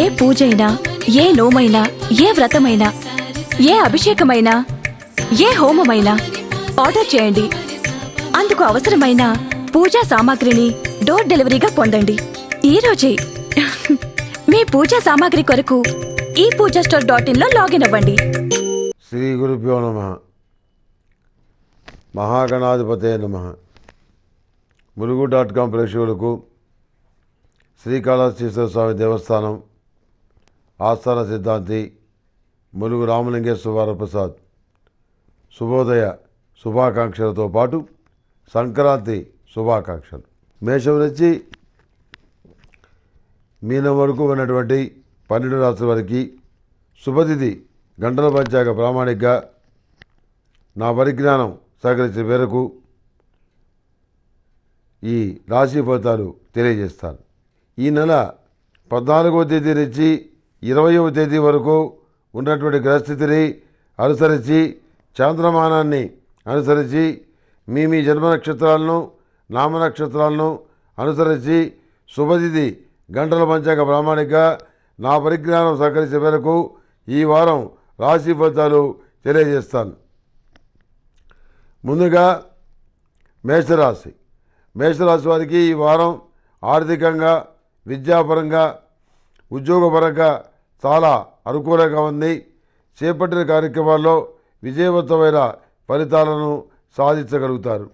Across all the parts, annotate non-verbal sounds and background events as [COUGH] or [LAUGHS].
ఏ పూజైనా ఏ నోమైనా ఏ వ్రతమైనా ఏ అభిషేకమైనా ఏ హోమమైనా ఆర్డర్ చేయండి. అందుకు అవసరమైన పూజా సామాగ్రిని డోర్ డెలివరీగా పొందండి. ఈరోజే [LAUGHS] మీ పూజా సామాగ్రి కొరకు ఈ పూజా స్టోర్ డాట్ ఇన్లో లాగిన్ అవ్వండి. శ్రీ గురుభ్యో నమ. మహాగణాధిపతే నమ. ములుగు డాట్ కాం ప్రేక్షకులకు శ్రీకాళహస్తీశ్వర స్వామి దేవస్థానం ఆస్థాన సిద్ధాంతి ములుగు రామలింగేశ్వర ప్రసాద్ శుభోదయ శుభాకాంక్షలతో పాటు సంక్రాంతి శుభాకాంక్షలు. మేషం నుంచి మీనం వరకు ఉన్నటువంటి పన్నెండు రాత్రి వారికి శుభతిథి గంటల పంచాక ప్రామాణికగా నా పరిజ్ఞానం సహకరించిన మేరకు ఈ రాశి ఫలితాలు తెలియజేస్తాను. ఈ నెల పద్నాలుగో తేదీ నుంచి ఇరవయవ తేదీ వరకు ఉన్నటువంటి గ్రహస్థితిని అనుసరించి చాంద్రమానాన్ని అనుసరించి మీ మీ జన్మ నక్షత్రాలను నామ నక్షత్రాలను అనుసరించి శుభతిథి గంటల పంచాంగ ప్రామాణిక నా పరిజ్ఞానం సహకరించే మేరకు ఈ వారం రాశి ఫలితాలు తెలియజేస్తాను. ముందుగా మేషరాశి. మేషరాశి వారికి ఈ వారం ఆర్థికంగా విద్యాపరంగా ఉద్యోగపరంగా చాలా అనుకూలంగా ఉంది. చేపట్టిన కార్యక్రమాల్లో విజయవంతమైన ఫలితాలను సాధించగలుగుతారు.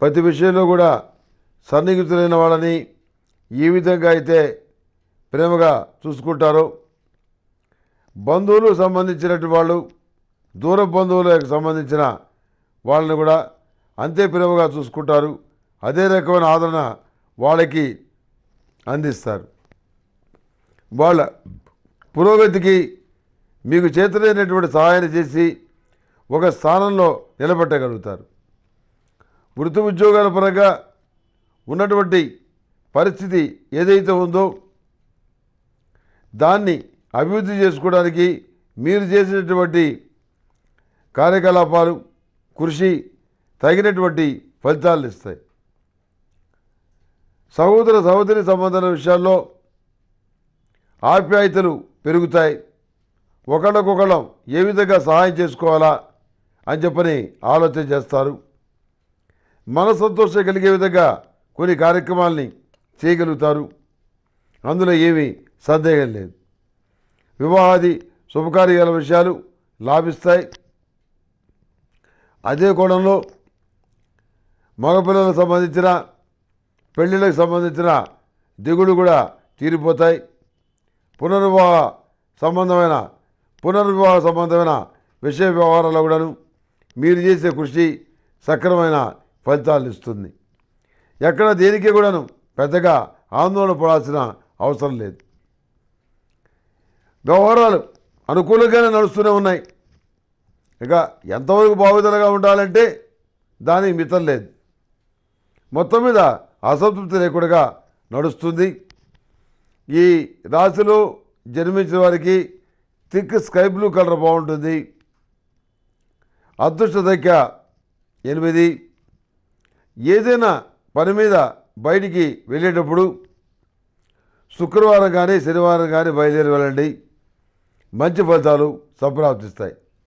ప్రతి విషయంలో కూడా సన్నిహితులైన వాళ్ళని ఏ విధంగా అయితే ప్రేమగా చూసుకుంటారో బంధువులు సంబంధించినటువంటి వాళ్ళు దూర బంధువులకు సంబంధించిన వాళ్ళని కూడా అంతే ప్రేమగా చూసుకుంటారు. అదే రకమైన ఆదరణ వాళ్ళకి అందిస్తారు. వాళ్ళ పురోగతికి మీకు చేతులైనటువంటి సహాయాన్ని చేసి ఒక స్థానంలో నిలబెట్టగలుగుతారు. వృత్తి ఉద్యోగాల పరంగా ఉన్నటువంటి పరిస్థితి ఏదైతే ఉందో దాన్ని అభివృద్ధి చేసుకోవడానికి మీరు చేసినటువంటి కార్యకలాపాలు కృషి తగినటువంటి ఫలితాలు ఇస్తాయి. సహోదర సహోదరి సంబంధాల విషయాల్లో ఆప్యాయతలు పెరుగుతాయి. ఒకళ్ళకొకళ్ళం ఏ విధంగా సహాయం చేసుకోవాలా అని చెప్పని ఆలోచన చేస్తారు. మన సంతోషం కలిగే విధంగా కొన్ని కార్యక్రమాల్ని చేయగలుగుతారు. అందులో ఏమీ సందేహం లేదు. వివాహాది శుభకార్యాల విషయాలు లాభిస్తాయి. అదే కోణంలో మగపిల్లలకు సంబంధించిన పెళ్ళిళ్ళకు సంబంధించిన దిగులు కూడా తీరిపోతాయి. పునర్వివాహ సంబంధమైన పునర్వివాహ సంబంధమైన విషయ వ్యవహారాల్లో కూడాను మీరు చేసే కృషి సక్రమైన ఫలితాలను ఇస్తుంది. ఎక్కడ దేనికి కూడాను పెద్దగా ఆందోళన పడాల్సిన అవసరం లేదు. వ్యవహారాలు అనుకూలంగానే నడుస్తూనే ఉన్నాయి. ఇక ఎంతవరకు బాగుదలగా ఉండాలంటే దానికి మితం లేదు. మొత్తం మీద అసంతృప్తి లేకుండా నడుస్తుంది. ఈ రాశిలో జన్మించిన వారికి థిక్ స్కై బ్లూ కలర్ బాగుంటుంది. అదృష్ట దక్క ఎనిమిది. ఏదైనా పని మీద బయటికి వెళ్ళేటప్పుడు శుక్రవారం కానీ శనివారం కానీ బయలుదేరి వెళ్ళండి. మంచి ఫలితాలు సంప్రాప్తిస్తాయి.